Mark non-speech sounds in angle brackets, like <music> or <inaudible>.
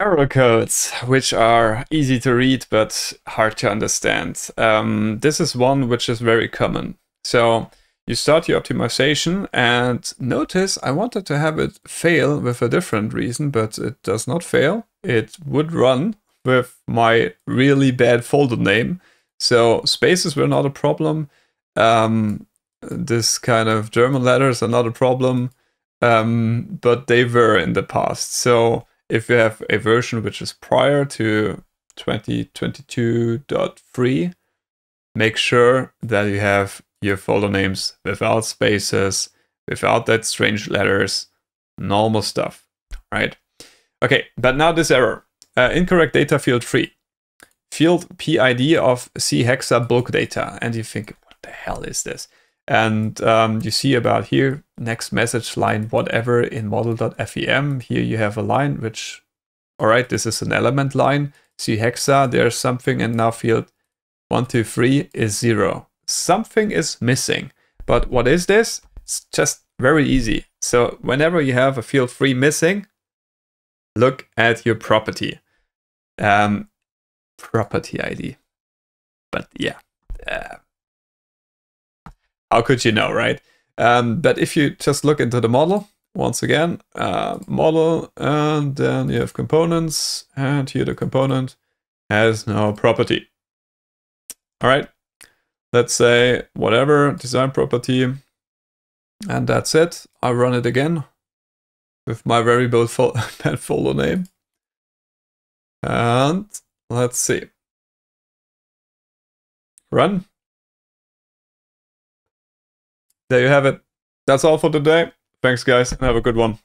error codes, which are easy to read but hard to understand. Um, this is one which is very common. So you start your optimization and notice I wanted to have it fail with a different reason, but it does not fail. It would run with my really bad folder name. So spaces were not a problem. Um, this kind of German letters are not a problem, um, but they were in the past. So if you have a version which is prior to 2022.3, make sure that you have your folder names without spaces, without that strange letters, normal stuff, right? Okay, but now this error. Uh, incorrect data field 3. Field PID of CHEXA bulk data. And you think, what the hell is this? And um, you see about here, next message line, whatever in model.fem. Here you have a line which, all right, this is an element line. CHEXA, there's something, and now field 123 is zero. Something is missing. But what is this? It's just very easy. So whenever you have a field 3 missing, look at your property. Um, property ID. But yeah. Uh, how could you know, right? Um, but if you just look into the model, once again, uh, model, and then you have components, and here the component has no property. All right, let's say whatever design property, and that's it. I run it again with my very bad <laughs> folder name. And let's see. Run. There you have it. That's all for today. Thanks, guys, and have a good one.